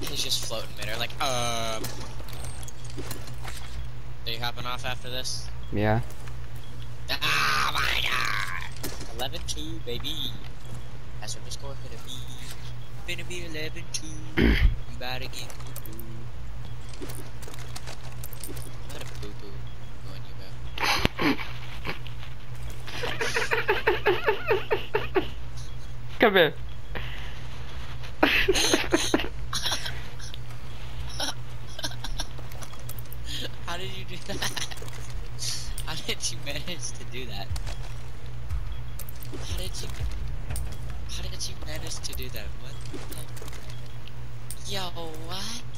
He's just floating midair, like, um. Are you hopping off after this? Yeah. Ah, my god! 11 2, baby. That's what the score gonna be. Gonna be 11 2. you better get boo boo. What a boo boo. Going you go. Come here. How did you do that? How did you manage to do that? How did you? How did you manage to do that? What? the- Yo, what?